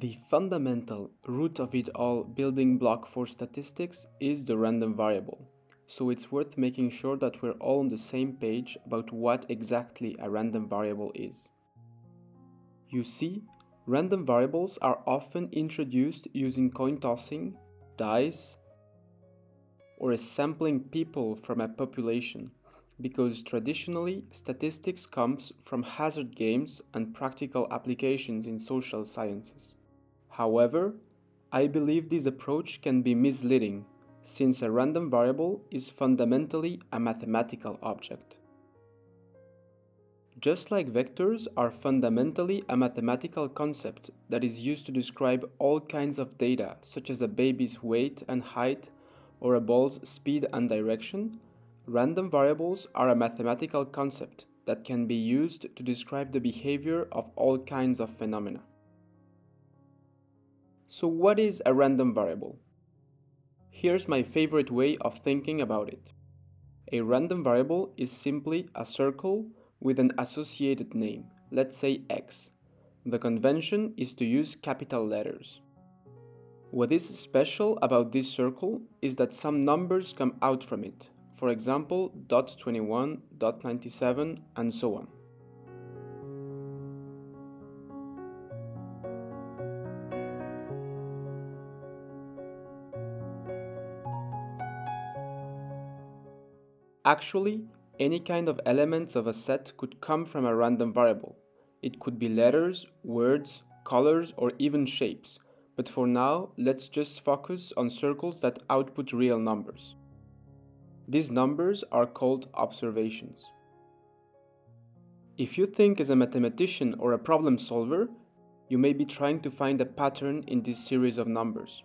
The fundamental root of it all building block for statistics is the random variable. So it's worth making sure that we're all on the same page about what exactly a random variable is. You see, random variables are often introduced using coin tossing, dice, or sampling people from a population because traditionally statistics comes from hazard games and practical applications in social sciences. However, I believe this approach can be misleading since a random variable is fundamentally a mathematical object. Just like vectors are fundamentally a mathematical concept that is used to describe all kinds of data such as a baby's weight and height or a ball's speed and direction, Random variables are a mathematical concept that can be used to describe the behavior of all kinds of phenomena. So what is a random variable? Here's my favorite way of thinking about it. A random variable is simply a circle with an associated name, let's say x. The convention is to use capital letters. What is special about this circle is that some numbers come out from it, for example, dot 21, dot 97, and so on. Actually, any kind of elements of a set could come from a random variable. It could be letters, words, colors, or even shapes. But for now, let's just focus on circles that output real numbers. These numbers are called observations. If you think as a mathematician or a problem solver, you may be trying to find a pattern in this series of numbers.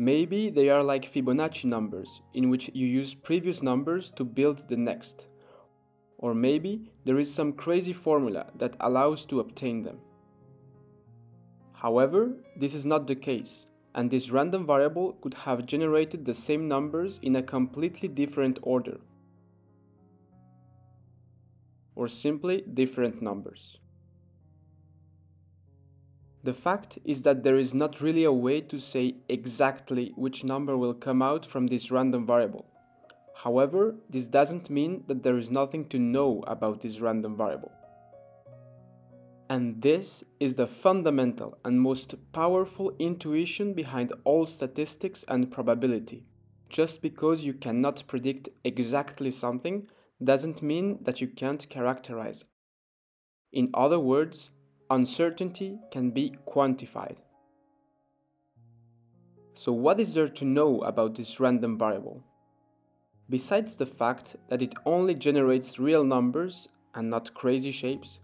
Maybe they are like Fibonacci numbers, in which you use previous numbers to build the next. Or maybe there is some crazy formula that allows to obtain them. However, this is not the case, and this random variable could have generated the same numbers in a completely different order, or simply different numbers. The fact is that there is not really a way to say exactly which number will come out from this random variable. However, this doesn't mean that there is nothing to know about this random variable. And this is the fundamental and most powerful intuition behind all statistics and probability. Just because you cannot predict exactly something doesn't mean that you can't characterize. In other words, uncertainty can be quantified. So what is there to know about this random variable? Besides the fact that it only generates real numbers and not crazy shapes,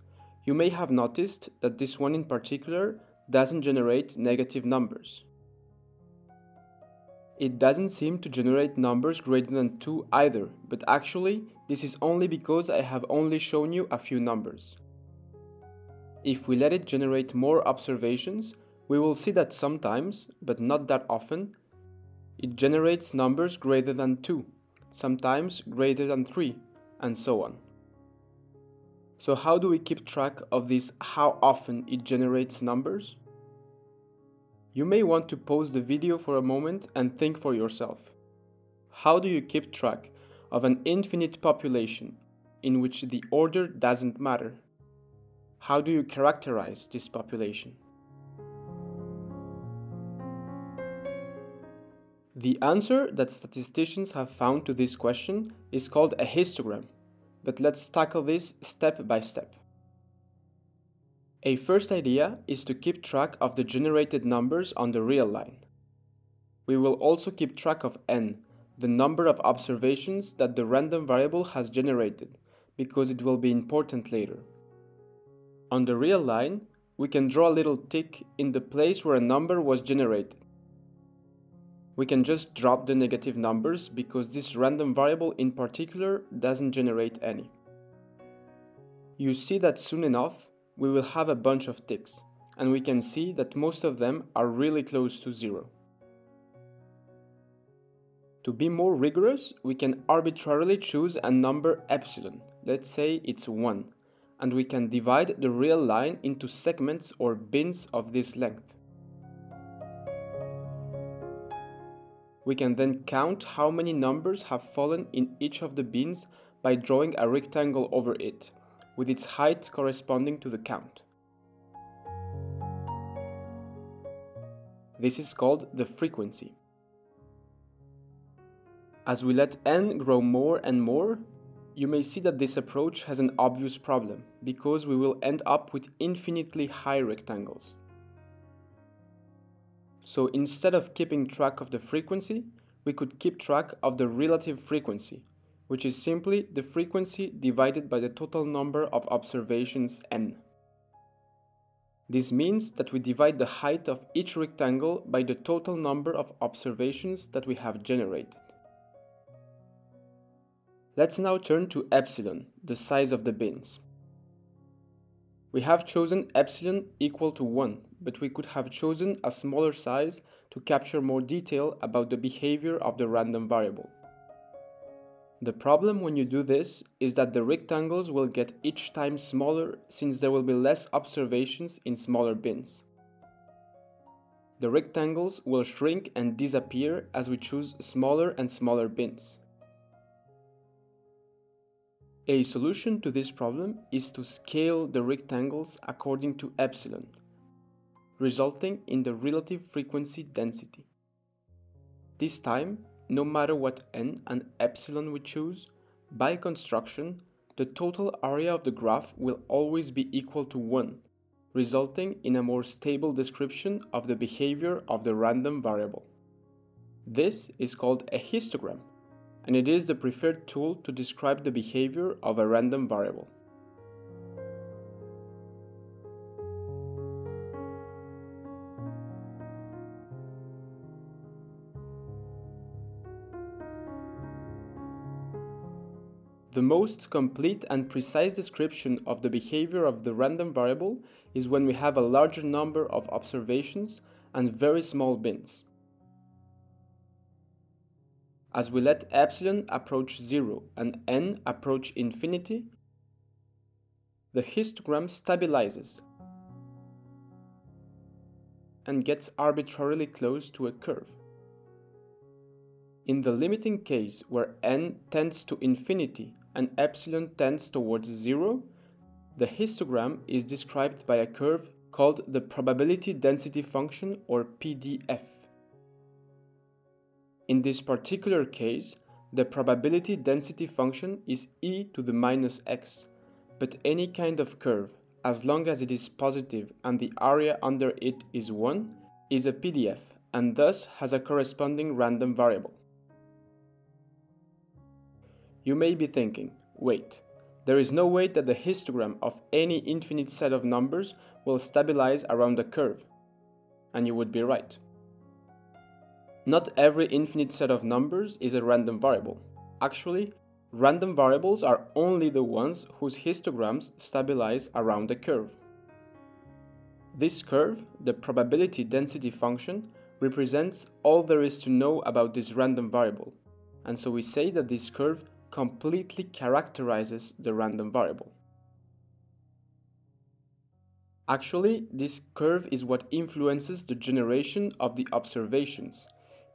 you may have noticed that this one in particular doesn't generate negative numbers. It doesn't seem to generate numbers greater than 2 either, but actually this is only because I have only shown you a few numbers. If we let it generate more observations, we will see that sometimes, but not that often, it generates numbers greater than 2, sometimes greater than 3, and so on. So how do we keep track of this how often it generates numbers? You may want to pause the video for a moment and think for yourself. How do you keep track of an infinite population in which the order doesn't matter? How do you characterize this population? The answer that statisticians have found to this question is called a histogram but let's tackle this step by step. A first idea is to keep track of the generated numbers on the real line. We will also keep track of n, the number of observations that the random variable has generated, because it will be important later. On the real line, we can draw a little tick in the place where a number was generated we can just drop the negative numbers because this random variable in particular doesn't generate any. You see that soon enough we will have a bunch of ticks and we can see that most of them are really close to zero. To be more rigorous, we can arbitrarily choose a number epsilon, let's say it's 1, and we can divide the real line into segments or bins of this length. We can then count how many numbers have fallen in each of the bins by drawing a rectangle over it, with its height corresponding to the count. This is called the frequency. As we let n grow more and more, you may see that this approach has an obvious problem, because we will end up with infinitely high rectangles. So instead of keeping track of the frequency, we could keep track of the relative frequency, which is simply the frequency divided by the total number of observations n. This means that we divide the height of each rectangle by the total number of observations that we have generated. Let's now turn to epsilon, the size of the bins. We have chosen epsilon equal to 1, but we could have chosen a smaller size to capture more detail about the behavior of the random variable. The problem when you do this is that the rectangles will get each time smaller since there will be less observations in smaller bins. The rectangles will shrink and disappear as we choose smaller and smaller bins. A solution to this problem is to scale the rectangles according to epsilon, resulting in the relative frequency density. This time, no matter what n and epsilon we choose, by construction, the total area of the graph will always be equal to 1, resulting in a more stable description of the behavior of the random variable. This is called a histogram, and it is the preferred tool to describe the behavior of a random variable. The most complete and precise description of the behavior of the random variable is when we have a larger number of observations and very small bins. As we let epsilon approach 0 and n approach infinity, the histogram stabilizes and gets arbitrarily close to a curve. In the limiting case where n tends to infinity and epsilon tends towards zero, the histogram is described by a curve called the probability density function or PDF. In this particular case, the probability density function is e to the minus x, but any kind of curve, as long as it is positive and the area under it is 1, is a PDF and thus has a corresponding random variable. You may be thinking, wait, there is no way that the histogram of any infinite set of numbers will stabilize around a curve. And you would be right. Not every infinite set of numbers is a random variable. Actually, random variables are only the ones whose histograms stabilize around a curve. This curve, the probability density function, represents all there is to know about this random variable, and so we say that this curve completely characterizes the random variable. Actually, this curve is what influences the generation of the observations.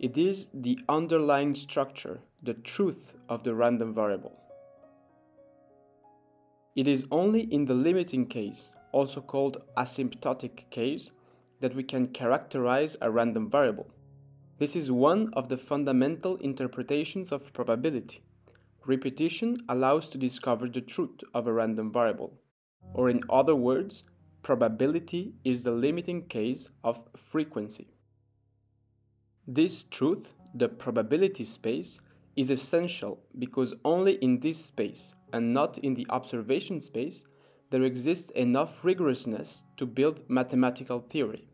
It is the underlying structure, the truth of the random variable. It is only in the limiting case, also called asymptotic case, that we can characterize a random variable. This is one of the fundamental interpretations of probability. Repetition allows to discover the truth of a random variable, or in other words, probability is the limiting case of frequency. This truth, the probability space, is essential because only in this space and not in the observation space there exists enough rigorousness to build mathematical theory.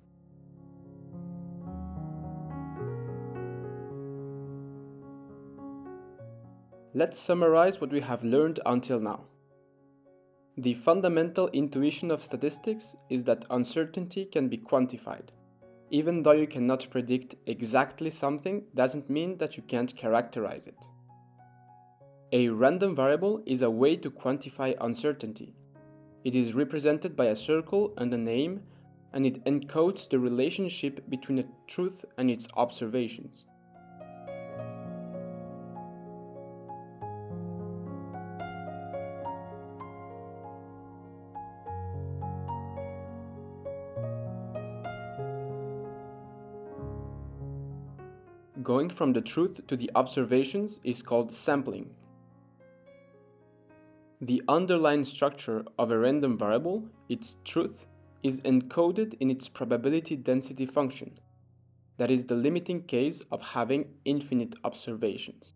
Let's summarize what we have learned until now. The fundamental intuition of statistics is that uncertainty can be quantified. Even though you cannot predict exactly something doesn't mean that you can't characterize it. A random variable is a way to quantify uncertainty. It is represented by a circle and a name, and it encodes the relationship between a truth and its observations. Going from the truth to the observations is called sampling. The underlying structure of a random variable, its truth, is encoded in its probability density function. That is the limiting case of having infinite observations.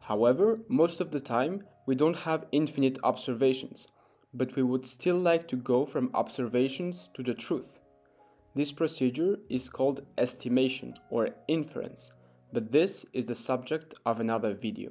However, most of the time, we don't have infinite observations, but we would still like to go from observations to the truth. This procedure is called estimation or inference, but this is the subject of another video.